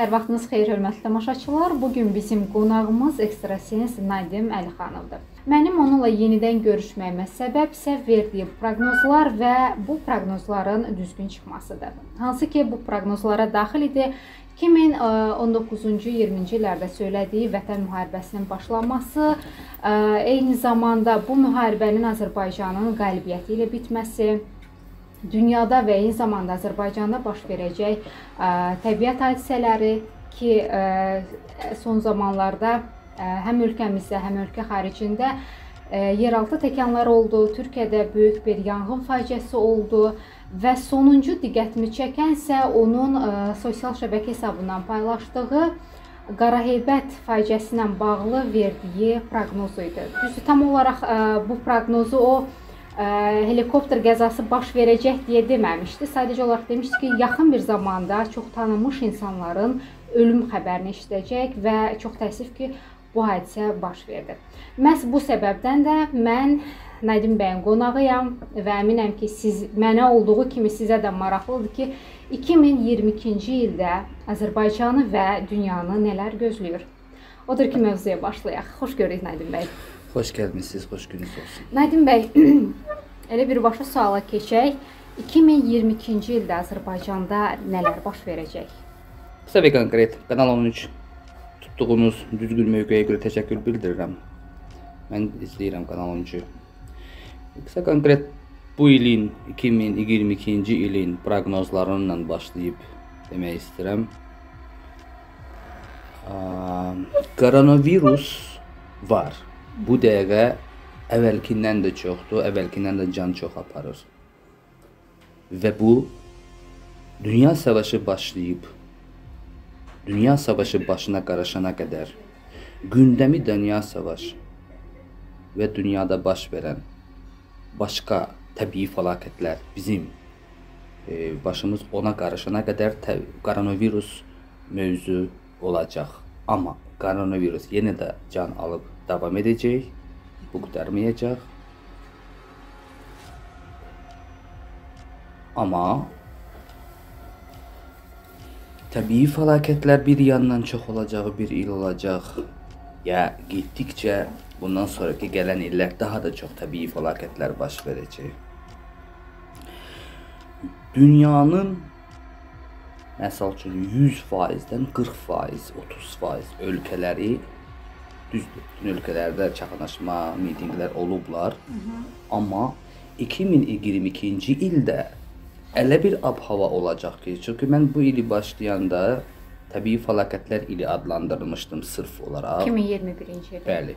Hər vaxtınız xeyir, hörmətli tamaşaçılar. Bu gün bizim qonağımız ekstrasens Nadim Əlixanovdur. Mənim onunla yenidən görüşməyimə səbəb isə verdiyi proqnozlar və bu proqnozların düzgün çıxmasıdır. Hansı ki, bu proqnozlara daxil idi 2019-cu 20-ci illərdə söylədiyi Vətən müharibəsinin başlanması, eyni zamanda bu müharibənin Azərbaycanın qələbiyyəti ilə bitməsi, dünyada və eyni zamanda Azərbaycanda baş verəcək ə, təbiət hadisələri ki, ə, son zamanlarda ə, həm ölkəmizdə, həm ölkə xaricində yeraltı təkanlar oldu. Türkiyədə böyük bir yanğın faciəsi oldu və sonuncu diqqətimi çəkən isə onun sosial şəbəkə hesabından paylaşdığı Qaraheybət faciəsi ilə bağlı verdiyi proqnoz idi. Düzdür, tam olaraq bu proqnozu o helikopter qəzası baş verəcək deyə deməmişdi. Sadəcə olaraq demişdi ki, yaxın bir zamanda çox tanınmış insanların ölüm xəbərini eşidəcək və çox təəssüf ki, bu hadisə baş verdi. Məhz bu səbəbdən də mən Nədim bəyin qonağıyam və əminəm ki, siz mənə olduğu kimi sizə də maraqlıdır ki, 2022-ci ildə Azərbaycanı və dünyanı nələr gözləyir? Odur ki, mövzuya başlayaq. Xoş gördük Nədim bəy. Xoş gəlmisiniz, xoş gününüz olsun. Nədim bəy, elə birbaşa suala keçək. 2022-ci ildə Azərbaycanda nələr baş verəcək? Qısa və konkret, Kanal 13 tutduğunuz düzgün mövqeyə görə təşəkkür bildirirəm. Mən izləyirəm Kanal 13-ü. Qısa konkret bu ilin 2022-ci ilin proqnozlarıyla başlayıb demək istəyirəm. Koronavirus var bu dəqiqə əvvəlkindən də çoxdur, əvvəlkindən də can çox aparır. Və bu dünya savaşı başlayıb dünya savaşı başına qarışana qədər gündəmi dünya savaşı və dünyada baş verən başqa təbii fəlakətlər bizim e, başımız ona qarışana qədər koronavirus mövzu olacaq. Amma koronavirus yenə də can alıb davam edəcək. Bu qurtarmayacaq. Amma təbii fəlakətlər bir yandan çox olacağı bir il olacaq. Ya getdikcə bundan sonraki gələn illər daha da çox təbii fəlakətlər baş verəcək. Dünyanın məsəl üçün 100%-dən 40%, 30% ölkələri düzdür. Bütün ölkələrdə çaxnaşma, mitinqlər olublar. Hı -hı. Amma 2022-ci ildə elə bir ab-hava olacaq ki, çünki mən bu ili başlayanda təbii fəlakətlər ili adlandırmışdım sırf olaraq. 2021-ci il. Bəli.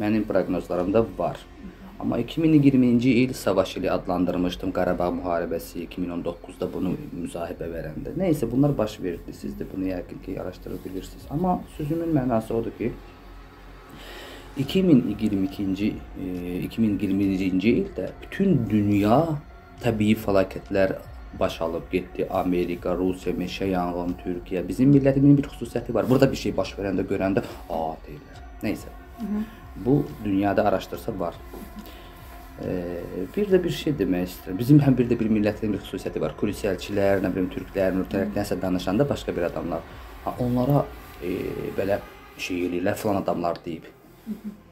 Mənim proqnozlarımda var. Hı -hı. Amma 2020-ci il savaş ili adlandırmışdım. Qarabağ müharibəsi 2019-da bunu müzahibə verəndə. Nə isə bunlar baş verdi. Siz də bunu yəqin ki, araşdırır bilirsiniz. Amma sözümün mənası odur ki, 2022-ci 2020-ci ildə bütün dünya təbii fəlakətlər baş alıb getdi. Amerika, Rusiya, meşə yanğın, Türkiyə. Bizim millətimin bir xüsusiyyəti var. Burada bir şey baş verəndə, görəndə, "A" deyirlər. Nəysə. Bu dünyada araşdırsa var. Ee, bir də bir şey demək istəyirəm. Bizim həm bir də bir millətin bir xüsusiyyəti var. Kulisəlçilər, nə bilim türklər, mürtərək nəsə danışanda başqa bir adamlar ha, onlara e, belə şey eləyirlər, falan adamlar deyib.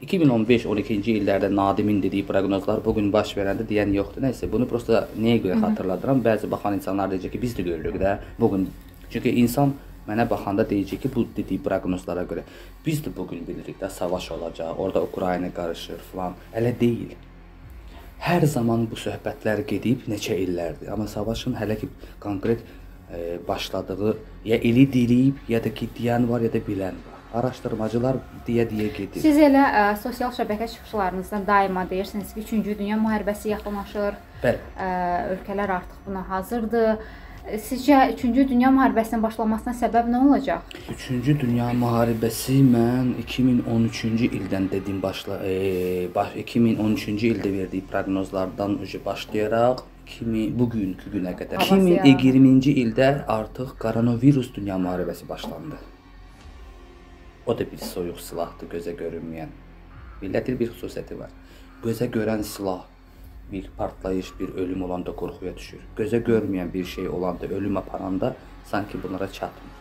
2015-12-ci illərdə Nadimin dediyi proqnozlar bu gün baş verəndə deyən yoxdur. Nəsə bunu prosta nəyə görə xatırladıram? Bəzi baxan insanlar deyəcək ki, biz də görürük də bu gün. Çünki insan mənə baxanda deyəcək ki, bu dediyi proqnozlara görə biz də bu gün bilirik də savaş olacaq, orada Ukrayna qarışır falan. Elə deyil. Hər zaman bu söhbətlər gedib neçə illərdir, amma savaşın hələ ki konkret e, başladığı ya ili deyilib, ya da ki deyən var, ya da bilən var araşdırmacılar deyə-deyə gedir. Siz elə ə, sosial şəbəkə çıxışlarınızda daima deyirsiniz ki, 3-cü dünya müharibəsi yaxınlaşır. Bəli. Ə, ölkələr artıq buna hazırdır. Sizcə 3-cü dünya müharibəsinin başlamasına səbəb nə olacaq? 3-cü dünya müharibəsi mən 2013-cü ildən dedim başla e, baş 2013-cü ildə verdiyi proqnozlardan başlayaraq 2000 bugünkü günə qədər 2020-ci ildə artıq koronavirus dünya müharibəsi başlandı. O da bir soyuq silahdır, gözə görünməyən. Millətin bir xüsusiyyəti var. Gözə görən silah bir partlayış, bir ölüm olanda qorxuya düşür. Gözə görməyən bir şey olanda, ölüm aparanda sanki bunlara çatmır.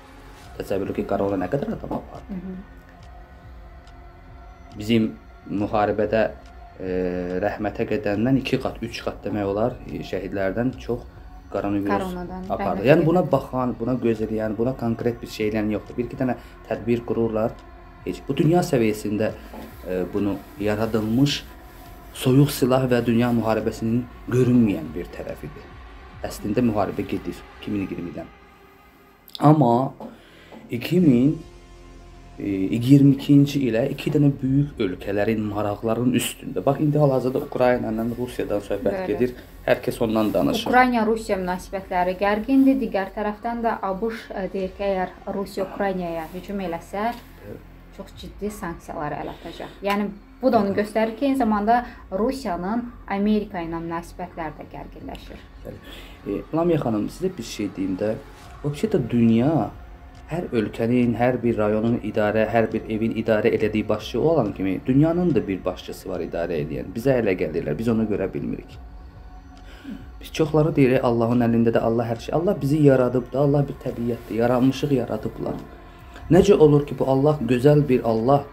Təsəvvür ki, Qarabağda nə qədər adam var. Bizim müharibədə e, rəhmətə gedəndən 2 qat, 3 qat demək olar e, şəhidlərdən çox koronavirus Koronadan apardı. Yəni buna baxan, buna göz eləyən, buna konkret bir şeylə yoxdur. Bir iki dənə tədbir qururlar. Heç bu dünya səviyyəsində e, bunu yaradılmış soyuq silah və dünya müharibəsinin görünməyən bir tərəfidir. Əslində müharibə gedir 2020-dən. Amma 2022-ci ilə iki dənə böyük ölkələrin maraqlarının üstündə. Bax indi hal-hazırda Ukrayna ilə Rusiyadan söhbət Bəli. gedir. Hər kəs ondan danışır. Ukrayna-Rusiya münasibətləri gərgindir. Digər tərəfdən də ABŞ ə, deyir ki, əgər Rusiya Ukraynaya hücum eləsə, çox ciddi sanksiyalar əl atacaq. Yəni bu da onu göstərir ki, eyni zamanda Rusiyanın Amerika ilə münasibətləri də gərginləşir. E, Lamia xanım, sizə bir şey deyim də. Vəbşətə dünya hər ölkənin, hər bir rayonun idarə, hər bir evin idarə elədiyi başçı olan kimi dünyanın da bir başçısı var idarə edən. Bizə elə gəlirlər, biz onu görə bilmirik. Biz çoxları deyirik Allahın əlində də Allah hər şey. Allah bizi yaradıb da, Allah bir təbiətdir, yaranmışıq yaradıblar. Necə olur ki, bu Allah gözəl bir Allah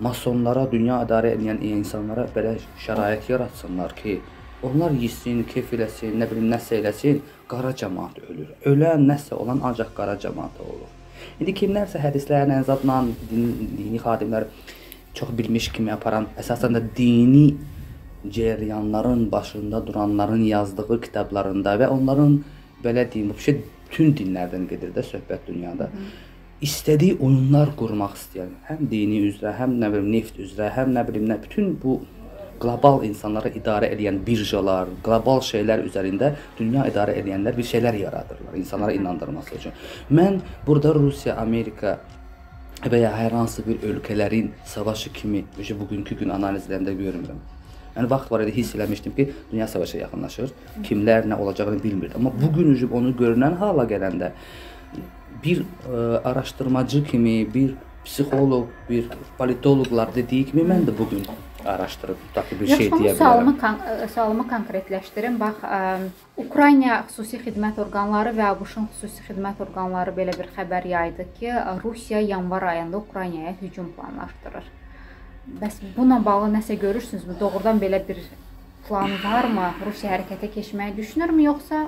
masonlara, dünya idarə edən insanlara belə şərait yaratsınlar ki, onlar yesin, keyf eləsin, nə bilim nəsə eləsin, qara cəmaət ölür. Ölən nəsə olan ancaq qara cəmaət olur. İndi kimlərsə hədislərlə, zətlə din, dini xadimlər çox bilmiş kimi aparan, əsasən də dini cəryanların başında duranların yazdığı kitablarında və onların belə deyim, bu şey bütün dinlərdən gedir də söhbət dünyada. İstədiyi oyunlar qurmaq istəyən, həm dini üzrə, həm nə bilim neft üzrə, həm nə bilim nə bütün bu qlobal insanları idarə edən birjalar, qlobal şeylər üzərində dünya idarə edənlər bir şeylər yaradırlar insanlara inandırması üçün. Mən burada Rusiya, Amerika və ya hər hansı bir ölkələrin savaşı kimi öcə bugünkü gün analizlərində görmürəm. Yəni vaxt var idi hiss eləmişdim ki, dünya savaşı yaxınlaşır. Kimlər nə olacağını bilmirdim. Amma bu gün öcə onu görünən hala gələndə bir ə, araşdırmacı kimi, bir psixoloq, bir politoloqlar dediyi kimi mən də bu gün araşdırıb tutaq bir şey Yaxşı, deyə bu sualımı bilərəm. kon ə, sualımı konkretləşdirim. Bax, ə, Ukrayna xüsusi xidmət orqanları və ABŞ-ın xüsusi xidmət orqanları belə bir xəbər yaydı ki, Rusiya yanvar ayında Ukraynaya hücum planlaşdırır. Bəs bununla bağlı nəsə görürsünüzmü? Doğrudan belə bir plan varmı? Rusiya hərəkətə keçməyi düşünürmü yoxsa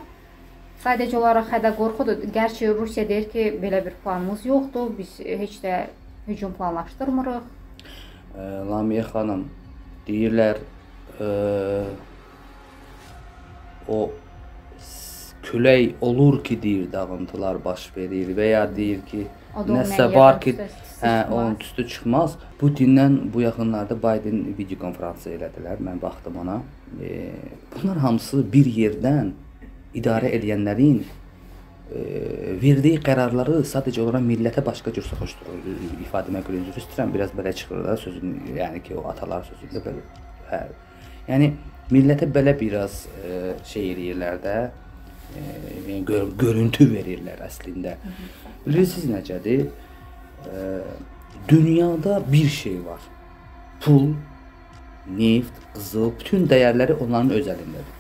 sadəcə olaraq hədə qorxudur? Gerçi Rusiya deyir ki, belə bir planımız yoxdur. Biz heç də hücum planlaşdırmırıq. Ə, Lamiyə xanım deyirlər ə, o s- külək olur ki, deyir dağıntılar baş verir və ya deyir ki, O nəsə var ki, hə, onun üstü çıxmaz. Putinlə bu yaxınlarda Biden video konfransı elədilər. Mən baxdım ona. E, bunlar hamısı bir yerdən idarə edənlərin e, verdiyi qərarları sadəcə olaraq millətə başqa cür soxuşdurur. İfadəmə görə üzr istəyirəm, biraz belə çıxır da sözün, yəni ki, o atalar sözündə belə. Hə. Yəni millətə belə biraz e, şey eləyirlər də, e, yəni gör, görüntü verirlər əslində. Bilirsiniz necədir? E, dünyada bir şey var. Pul, neft, qızıl, bütün dəyərləri onların öz əlindədir.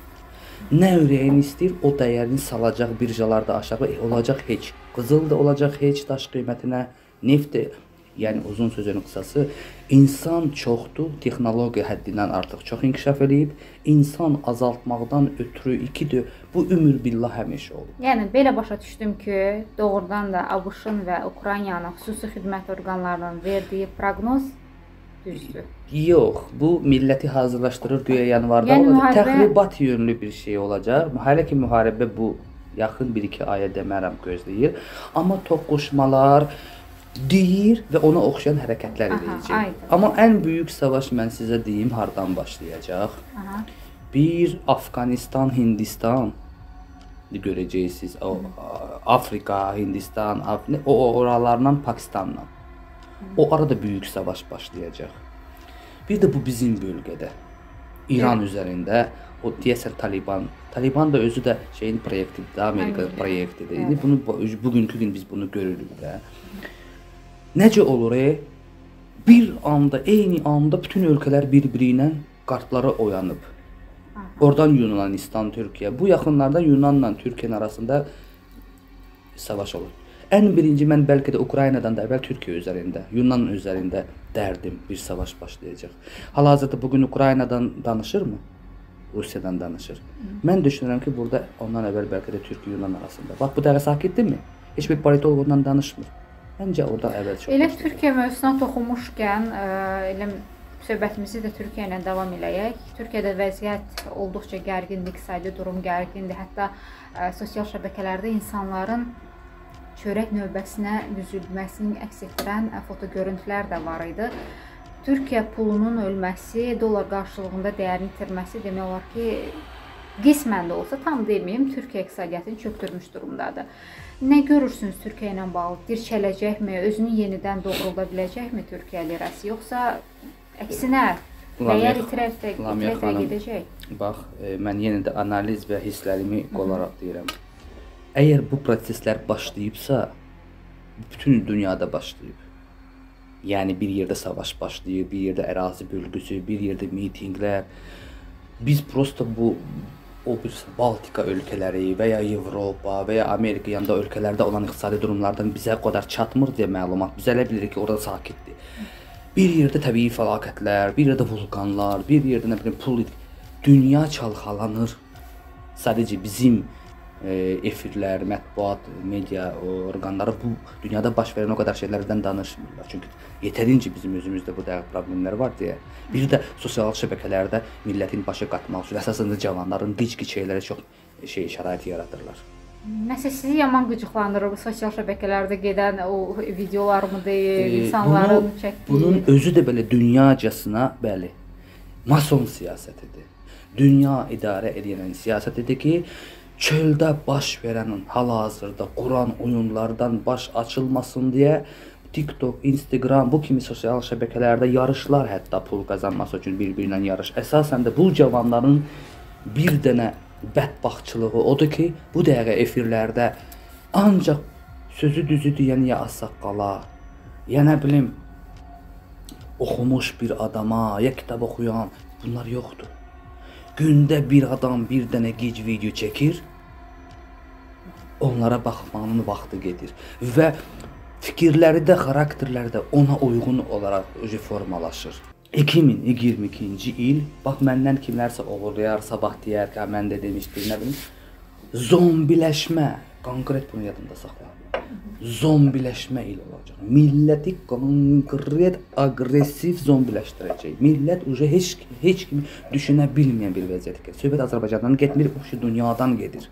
Nə ürəyin istəyir, o dəyərini salacaq birjalarda aşağı e, olacaq heç. Qızıl da olacaq heç daş qiymətinə, neft də yəni uzun sözün qısası insan çoxdur, texnologiya həddindən artıq çox inkişaf eləyib. İnsan azaltmaqdan ötürü ikidir. Bu ömür billah həmişə olur. Yəni belə başa düşdüm ki, doğrudan da ABŞ-ın və Ukraynanın xüsusi xidmət orqanlarının verdiyi proqnoz düzdür. Yox, bu milləti hazırlaşdırır güya yanvarda Yəni müharibə- Təxribat yönlü bir şey olacaq. Hələ ki müharibə bu yaxın 1-2 aya demərəm gözləyir. Amma toqquşmalar deyir və ona oxşayan hərəkətlər edəcək. Amma ən böyük savaş mən sizə deyim hardan başlayacaq. Aha. Bir Afqanistan, Hindistan görəcəksiniz. O Afrika, Hindistan, Af o o oralardan Pakistanla. O arada böyük savaş başlayacaq. Bir də bu bizim bölgədə. İran üzərində o deyəsən Taliban. Taliban da özü də şeyin proyektidir, Amerika Amerika. proyektidir. İndi bunu bu- bugünkü gün biz bunu görürük də. Necə olur? E? Bir anda, eyni anda bütün ölkələr bir-biri ilə kartlara oyanıb. Oradan Yunanistan, Türkiyə. Bu yaxınlarda Yunanla Türkiyənin arasında savaş olur. Ən birinci mən bəlkə də Ukraynadan da əvvəl Türkiyə üzərində, Yunan üzərində dərdim bir savaş başlayacaq. Hal-hazırda bu gün Ukraynadan danışırmı? Rusiyadan danışır. Mən düşünürəm ki, burada ondan əvvəl bəlkə də Türkiyə Yunan arasında. Bax bu dəqiqə sakitdirmi? Heç bir politoloq ondan danışmır. Məncə orada əvvəl çox. Elə Türkiyə mövzusuna toxunmuşkən, ə, elə söhbətimizi də Türkiyə ilə davam eləyək. Türkiyədə vəziyyət olduqca gərgindir, iqtisadi durum gərgindir. Hətta ə, sosial şəbəkələrdə insanların çörək növbəsinə düzülməsini əks etdirən ə, foto görüntülər də var idi. Türkiyə pulunun ölməsi, dollar qarşılığında dəyərini itirməsi demək olar ki, qismən də olsa, tam deməyim, Türkiyə iqtisadiyyatını çökdürmüş durumdadır. Nə görürsünüz Türkiyə ilə bağlı? Dirçələcəkmi, özünü yenidən doğrulda biləcəkmi Türkiyə lirası, yoxsa əksinə dəyər itirərsə itirərsə gedəcək? Bax, e, mən yenə də analiz və hisslərimi qolaraq deyirəm. Əgər bu proseslər başlayıbsa, bütün dünyada başlayıb. Yəni bir yerdə savaş başlayır, bir yerdə ərazi bölgüsü, bir yerdə mitinqlər. Biz prosta bu o bir Baltika ölkələri və ya Avropa və ya Amerika yanında ölkələrdə olan iqtisadi durumlardan bizə o qədər çatmır deyə məlumat. Biz elə bilirik ki, orada sakitdir. Bir yerdə təbii fəlakətlər, bir yerdə vulkanlar, bir yerdə nə bilim pul dünya çalxalanır. Sadəcə bizim efirlər, mətbuat, media orqanları bu dünyada baş verən o qədər şeylərdən danışmırlar. Çünki yetərincə bizim özümüzdə bu dəqiq problemlər var deyə. Bir də sosial şəbəkələrdə millətin başı qatmaq üçün əsasında cavanların gic-gic şeylərə çox şey şərait yaradırlar. Nəsə sizi yaman qıcıqlandırır bu sosial şəbəkələrdə gedən o videolarımı deyil, insanların bunu, çəkdiyi. Bunun özü də belə dünyacasına, bəli, mason siyasətidir. Dünya idarə edən siyasətidir ki, çöldə baş verən hal-hazırda Quran oyunlardan baş açılmasın deyə TikTok, Instagram bu kimi sosial şəbəkələrdə yarışlar hətta pul qazanması üçün bir-birinə yarış. Əsasən də bu cavanların bir dənə bədbaxtçılığı odur ki, bu dəqiqə efirlərdə ancaq sözü düzü deyən ya ağsaqqala, ya nə bilim oxumuş bir adama, ya kitab oxuyan bunlar yoxdur. Gündə bir adam bir dənə gic video çəkir. Onlara baxmanın vaxtı gedir və fikirləri də, xarakterləri də ona uyğun olaraq öcə formalaşır. 2022-ci il bax məndən kimlərsə oğurlayar, sabah deyər ki, mən də demişdim, nə bilim, zombiləşmə, konkret bunu yadında saxla. Zombiləşmə il olacaq. Milləti konkret aqressiv zombiləşdirəcək. Millət uje heç heç kimi düşünə bilməyən bir vəziyyətə gəlir. Söhbət Azərbaycandan getmir, bu şu dünyadan gedir.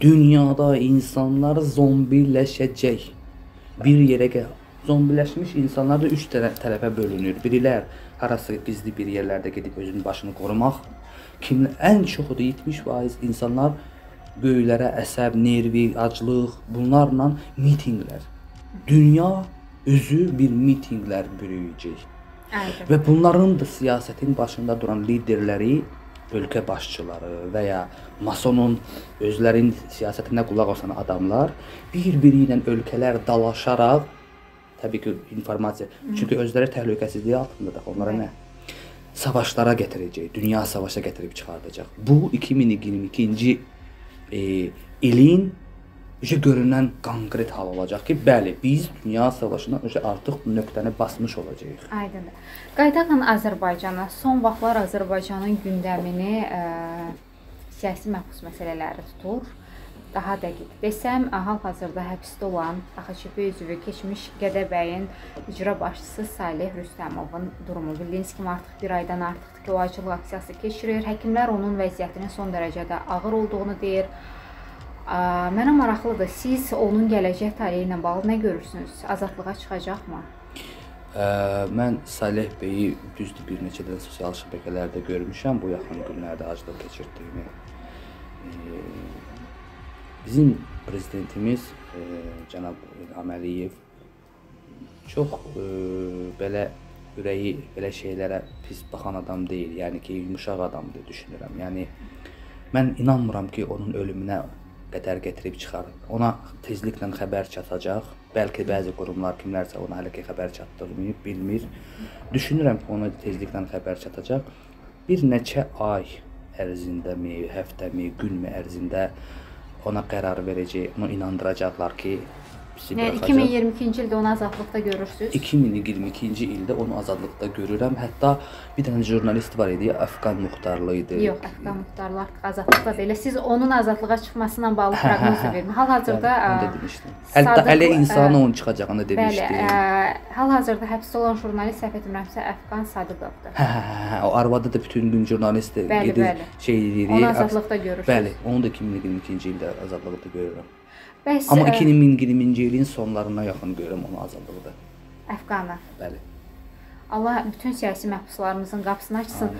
Dünyada insanlar zombiləşəcək. Bir yerə gəl. Zombiləşmiş insanlar da 3 tərəfə bölünür. Birilər harası gizli bir yerlərdə gedib özünün başını qorumaq. Kim ən çoxu da 70% insanlar böyüklərə əsəb, nervi, aclıq, bunlarla mitinqlər. Dünya özü bir mitinqlər bürüyəcək. Və bunların da siyasətin başında duran liderləri, ölkə başçıları və ya masonun özlərinin siyasətinə qulaq asan adamlar bir-biri ilə ölkələr dalaşaraq təbii ki, informasiya, çünki özləri təhlükəsizliyi altındadır. Onlara nə? Savaşlara gətirəcək, dünya savaşa gətirib çıxardacaq. Bu 2022-ci e, ilin Üşə görünən konkret hal olacaq ki, bəli, biz dünya savaşına üşə artıq nöqtəni basmış olacağıq. Aydındır. Qayıdaqla Azərbaycana son vaxtlar Azərbaycanın gündəmini ə, siyasi məhbus məsələləri tutur. Daha dəqiq desəm, hal-hazırda həbsdə olan AXÇB üzvü keçmiş Gədəbəyin icra başçısı Salih Rüstəmovun durumu bildiyiniz kimi artıq 1 aydan artıqdır ki, o acılıq aksiyası keçirir. Həkimlər onun vəziyyətinin son dərəcədə ağır olduğunu deyir. Mənə maraqlıdır. Siz onun gələcək taleyi ilə bağlı nə görürsünüz? Azadlığa çıxacaqmı? Ə, mən Salih bəyi düzdür bir neçə də sosial şəbəkələrdə görmüşəm bu yaxın günlərdə aclıq keçirdiyini. E, bizim prezidentimiz e, cənab İlham Əliyev çox e, belə ürəyi belə şeylərə pis baxan adam deyil. Yəni ki, yumşaq adamdır düşünürəm. Yəni mən inanmıram ki, onun ölümünə qədər gətirib çıxar. Ona tezliklə xəbər çatacaq. Bəlkə bəzi qurumlar kimlərsə ona hələ ki xəbər çatdırmayıb, bilmir. Düşünürəm ki, ona tezliklə xəbər çatacaq. Bir neçə ay ərzindəmi, həftəmi, günmü ərzində ona qərar verəcək, onu inandıracaqlar ki, bizi Yəni buraxacaq. 2022-ci ildə onu azadlıqda görürsüz. 2022-ci ildə onu azadlıqda görürəm. Hətta bir dənə jurnalist var idi, Əfqan muxtarlı idi. Yox, Əfqan muxtarlar azadlıqda deyil. Siz onun azadlığa çıxmasına bağlı Hə, hə, proqnoz hə. verin. Hal-hazırda Bəli, ə, demişdim. Hətta Sadıq- ələ insanı onun çıxacağını Bəli, demişdi. ə, hal-hazırda həbsdə olan jurnalist səhv etmirəmsə Əfqan Sadıqovdur. Hə, hə, hə, o arvadı da bütün gün jurnalist Bəli, gedir, bəli. şey edir. Onu azadlıqda görürsüz. Bəli, onu da 2022-ci ildə azadlıqda görürəm. Bəs Amma ə, 2020-ci ilin sonlarına yaxın görürəm onu azadlıqda. Əfqana Bəli. Allah bütün siyasi məhbuslarımızın qapısını açsın.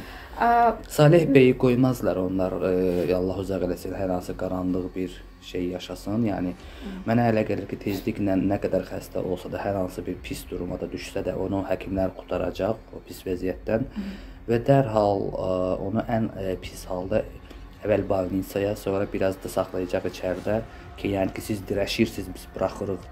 Ə, Salih bəyi qoymazlar onlar. E, Allah uzaq eləsin, hər hansı qaranlıq bir şey yaşasın. Yəni mənə elə gəlir ki, tezliklə nə qədər xəstə olsa da, hər hansı bir pis duruma da düşsə də onu həkimlər qurtaracaq o pis vəziyyətdən və dərhal ə, onu ən ə, pis halda əvvəl balnisaya, sonra biraz da saxlayacaq içəridə ki, yəni ki, siz dirəşirsiniz, biz buraxırıq.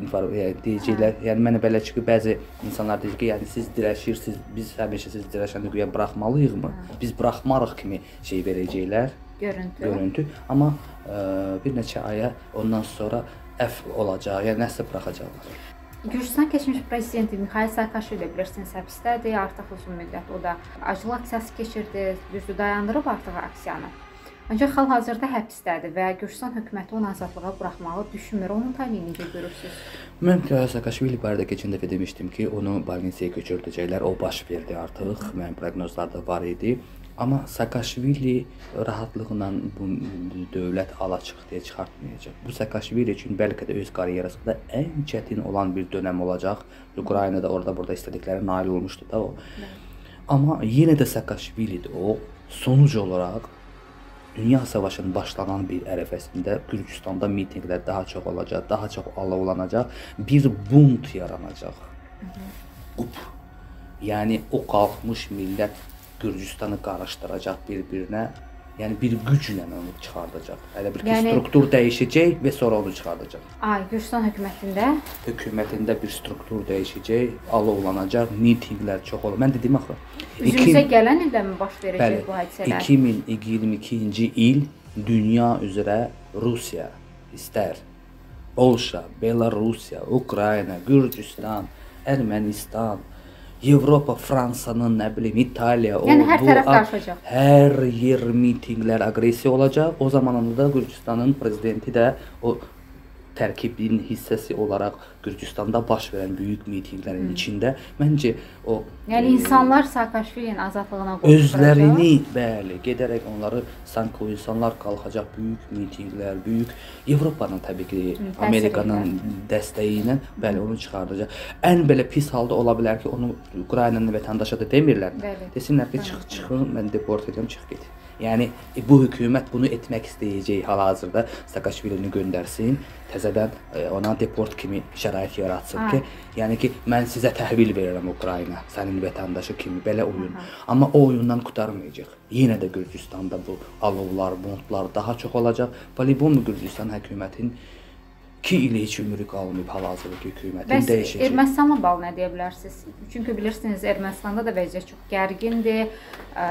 İnfar yəni deyəcəklər. Yəni mənə belə ki, bəzi insanlar deyir ki, yəni siz dirəşirsiniz, biz həmişə siz dirəşəndə güya buraxmalıyıqmı? Biz buraxmarıq kimi şey verəcəklər, görüntü. görüntü. Amma ə, bir neçə aya ondan sonra əf olacaq, yəni nəsə buraxacaqlar. Gürcüstan keçmiş prezidenti Mikhail Saakashvili bilirsiniz həbsdədir artıq uzun müddət. O da acılı aksiyası keçirdi, düzdür dayandırıb artıq aksiyanı. Ancaq hal-hazırda həbsdədir və Gürcüstan hökuməti onu azadlığa buraxmağı düşünmür. Onun taleyini necə görürsüz? Mən Saakashvili barədə keçən dəfə demişdim ki, onu balnisaya köçürdəcəklər. O baş verdi artıq. Mənim proqnozlarda var idi. Amma Saakashvili rahatlıqla bu dövlət alaçıq deyə çıxartmayacaq. Bu Saakashvili üçün bəlkə də öz karyerasında ən çətin olan bir dönəm olacaq. Ukraynada orada burada istədikləri nail olmuşdu da o. Amma yenə də Saakashvilidir o. Sonuc olaraq Dünya savaşının başlanan bir ərəfəsində Gürcüstanda mitinqlər daha çox olacaq, daha çox alovlanacaq, bir bunt yaranacaq. Up. Yəni o qalxmış millət Gürcüstanı qarışdıracaq bir-birinə. Yəni bir güclə onu çıxardacaq. Elə bir Yəni- struktur dəyişəcək və sonra onu çıxardacaq. Ay, Gürcüstan hökumətində Hökumətində bir struktur dəyişəcək, alovlanacaq, mitinqlər çox olur. Mən dedim axı. üzümüzə gələn ildə mi baş verəcək Bəli. bu hadisələr? 2022-ci il dünya üzrə Rusiya, istər Polşa, Belarusiya, Ukrayna, Gürcüstan, Ermənistan, Avropa, Fransanın, nə bilim, İtaliya, o Yəni hər bu, tərəf qarışacaq. Hər yer mitinqlər, aqressiya olacaq. O zamanında Gürcüstanın prezidenti də o tərkibin hissəsi olaraq Gürcüstanda baş verən böyük mitinqlərin içində məncə o Yəni e, insanlar Saakashvilinin azadlığına qovuşacaq. özlərini, bəli, gedərək onları sanki o insanlar qalxacaq böyük mitinqlər, böyük Avropanın təbii ki, təsir Amerikanın dəstəyi ilə bəli onu çıxardacaq. Ən belə pis halda ola bilər ki, onu Ukraynanın vətəndaşı da demirlər. Bəli. Desinlər ki, çıx, çıxın, mən deport edirəm, çıx get. Yəni e, bu hökumət bunu etmək istəyəcək hal-hazırda Saakashvilini göndərsin, təzədən e, ona deport kimi şərait yaratsın Ha. ki, yəni ki, mən sizə təhvil verirəm Ukrayna, sənin vətəndaşı kimi belə oyun. Amma o oyundan qurtarmayacaq. Yenə də Gürcüstanda bu alovlar, bomblar daha çox olacaq. Voleybolmu Gürcüstan hökumətin 2 il heç ömrü qalmayıb hal-hazırda hökumətin Bəs dəyişəcək. Ermənistanla bağlı nə deyə bilərsiniz? Çünki bilirsiniz Ermənistanda da vəziyyət çox gərgindir. Ə,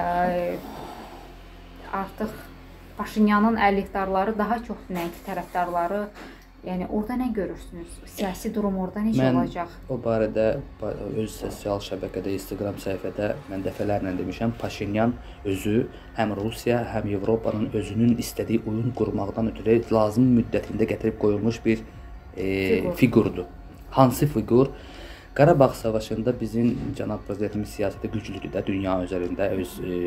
artıq Paşinyanın əleyhdarları daha çox nəinki tərəfdarları Yəni orada nə görürsünüz? Siyasi durum orada necə Mən olacaq? o barədə ba- öz sosial şəbəkədə, Instagram səhifədə mən dəfələrlə demişəm, Paşinyan özü həm Rusiya, həm Avropanın özünün istədiyi oyun qurmaqdan ötürü lazım müddətində gətirib qoyulmuş bir e, Fiqur. fiqurdur. Hansı fiqur? Qarabağ savaşında bizim cənab prezidentimiz siyasətdə güclüdür də dünya üzərində öz e,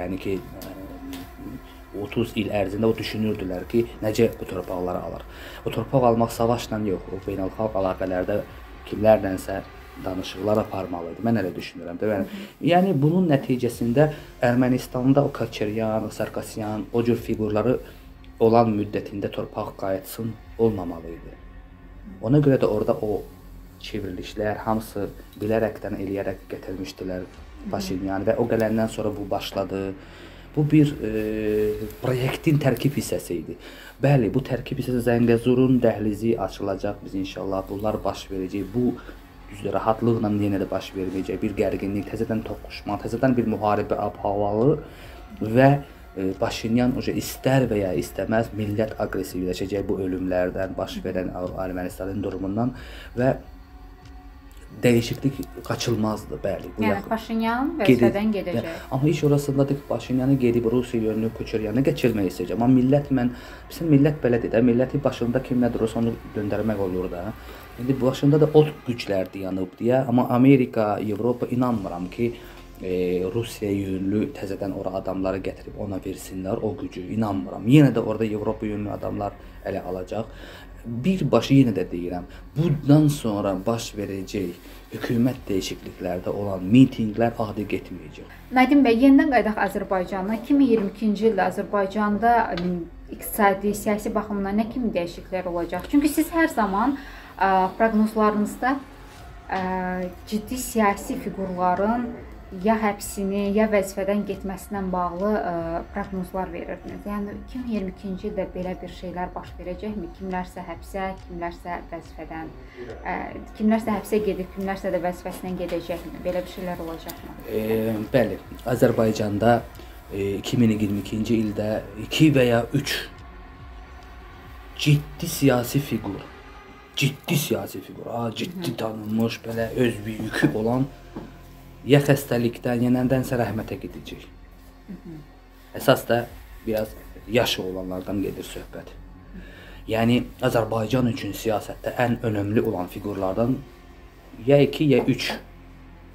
yəni ki 30 il ərzində o düşünürdülər ki, necə bu torpaqları alır. O torpaq almaq savaşla yox, o beynəlxalq əlaqələrdə kimlərlənsə danışıqlar aparmalı idi. Mən elə düşünürəm də. Yəni, yəni bunun nəticəsində Ermənistanda o Kaçeryan, Sarkasyan, o cür fiqurları olan müddətində torpaq qayıtsın olmamalı idi. Ona görə də orada o çevrilişlər hamısı bilərəkdən eləyərək gətirmişdilər Paşinyan və o gələndən sonra bu başladı. Bu bir e, proyektin tərkib hissəsi idi. Bəli, bu tərkib hissəsi Zəngəzurun dəhlizi açılacaq biz inşallah. Bunlar baş verəcək. Bu düzdür, rahatlıqla yenə də baş verməyəcək. Bir gərginlik, təzədən toqquşma, təzədən bir müharibə ab-havalı və e, Paşinyan oje istər və ya istəməz millət aqressivləşəcək bu ölümlərdən, baş verən Ermənistanın durumundan və dəyişiklik qaçılmazdır, bəli. Bu yəni Paşinyan vəzifədən gedəcək. Yəni, amma iş orasındadır ki, Paşinyanı gedib Rusiya yönlü Koçeryanı keçirmək istəyəcək. Amma millət mən bizim millət belədir də, milləti başında kim nə durursa onu döndərmək olur da. İndi başında da o güclər dayanıb deyə, amma Amerika, Avropa inanmıram ki, e, Rusiya yönlü təzədən ora adamları gətirib ona versinlər o gücü. İnanmıram. Yenə də orada Avropa yönlü adamlar ələ alacaq birbaşa yenə də deyirəm, bundan sonra baş verəcək hökumət dəyişikliklərdə olan mitinqlər adi getməyəcək. Nədim bəy, yenidən qayıdaq Azərbaycana. 2022-ci ildə Azərbaycanda iqtisadi, siyasi baxımdan nə kimi dəyişikliklər olacaq? Çünki siz hər zaman ə, proqnozlarınızda ə, ciddi siyasi fiqurların ya həbsini, ya vəzifədən getməsindən bağlı ə, e, proqnozlar verirdiniz. Yəni 2022-ci ildə belə bir şeylər baş verəcəkmi? Kimlərsə həbsə, kimlərsə vəzifədən, ə, e, kimlərsə həbsə gedib, kimlərsə də vəzifəsindən gedəcəkmi? Belə bir şeylər olacaqmı? E, bəli, Azərbaycanda e, 2022-ci ildə 2 və ya 3 ciddi siyasi fiqur, ciddi siyasi fiqur, ha, ciddi tanınmış, belə öz yükü olan ya xəstəlikdən, ya nədənsə rəhmətə gedəcək. Əsas da biraz yaşı olanlardan gedir söhbət. Yəni Azərbaycan üçün siyasətdə ən önəmli olan fiqurlardan ya 2 ya 3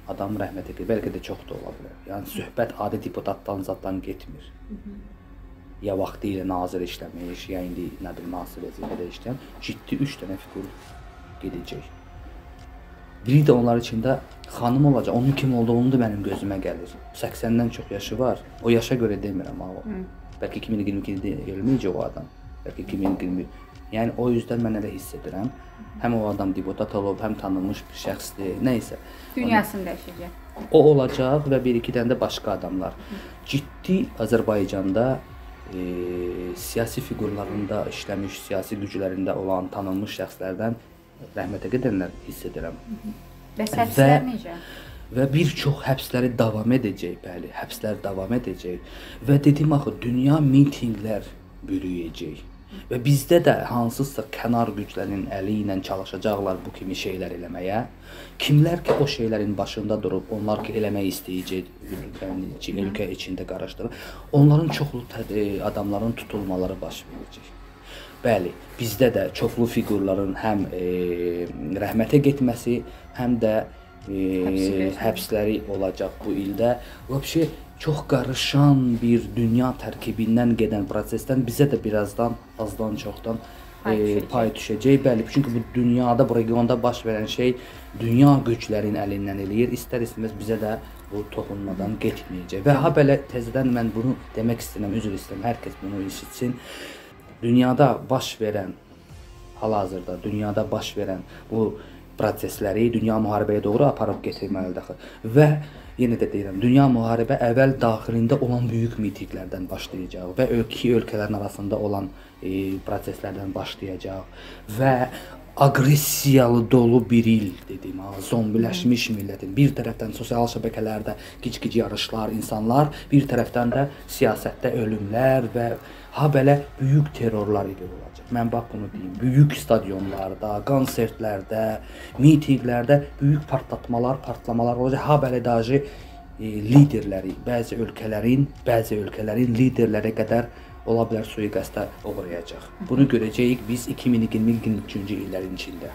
adam rəhmətə gedir. Bəlkə də çox da ola bilər. Yəni söhbət adi deputatdan zatdan getmir. Ya vaxtı ilə nazir işləmiş, ya indi nə bilim nasir vəzifədə işləyən ciddi 3 dənə fiqur gedəcək. Biri də onlar içində xanım olacaq. Onun kim olduğunu da mənim gözümə gəlir. 80-dən çox yaşı var. O yaşa görə demirəm ha. Bəlkə 2022-də ölməyəcək o adam. Bəlkə 2020. Yəni o yüzdən mən elə hiss edirəm. Həm o adam deputat olub, həm tanınmış bir şəxsdir, nə isə. Dünyasını dəyişəcək. O olacaq və bir iki dənə də başqa adamlar. Ciddi Azərbaycanda e, siyasi fiqurlarında işləmiş, siyasi güclərində olan tanınmış şəxslərdən rəhmətə gedənlər hiss edirəm. Bəs həbslər necə? və bir çox həbsləri davam edəcək, bəli, həbslər davam edəcək və dedim axı dünya mitinqlər bürüyəcək. Və bizdə də hansısa kənar güclərin əli ilə çalışacaqlar bu kimi şeylər eləməyə. Kimlər ki o şeylərin başında durub, onlar ki eləmək istəyəcək, ölkə içində qarışdırır, onların çoxlu adamların tutulmaları baş verəcək. Bəli, bizdə də çoxlu fiqurların həm e, rəhmətə getməsi, həm də e, həbsləri olacaq bu ildə. Vəbşi çox qarışan bir dünya tərkibindən gedən prosesdən bizə də birazdan azdan çoxdan e, pay düşəcək. Bəli, çünki bu dünyada, bu regionda baş verən şey dünya güclərin əlindən eləyir. İstər-istəməz bizə də bu toxunmadan getməyəcək. Və ha belə təzədən mən bunu demək istəyirəm, üzr istəyirəm, hər kəs bunu eşitsin dünyada baş verən hal-hazırda dünyada baş verən bu prosesləri dünya müharibəyə doğru aparıb gətirməlidir axı. Və yenə də deyirəm, dünya müharibə əvvəl daxilində olan böyük mitinqlərdən başlayacaq və iki ölkələrin arasında olan e, proseslərdən başlayacaq və aqressiyalı dolu bir il dedim ha, zombiləşmiş millətin. Bir tərəfdən sosial şəbəkələrdə gic-gic yarışlar, insanlar, bir tərəfdən də siyasətdə ölümlər və ha belə böyük terrorlar ilə olacaq. Mən bax bunu deyim. Böyük stadionlarda, konsertlərdə, mitinqlərdə böyük partlatmalar, partlamalar olacaq. Ha belə daji e, liderləri, bəzi ölkələrin, bəzi ölkələrin liderləri qədər ola bilər sui-qəsdə uğrayacaq. Bunu görəcəyik biz 2020-2023-cü illərin içində.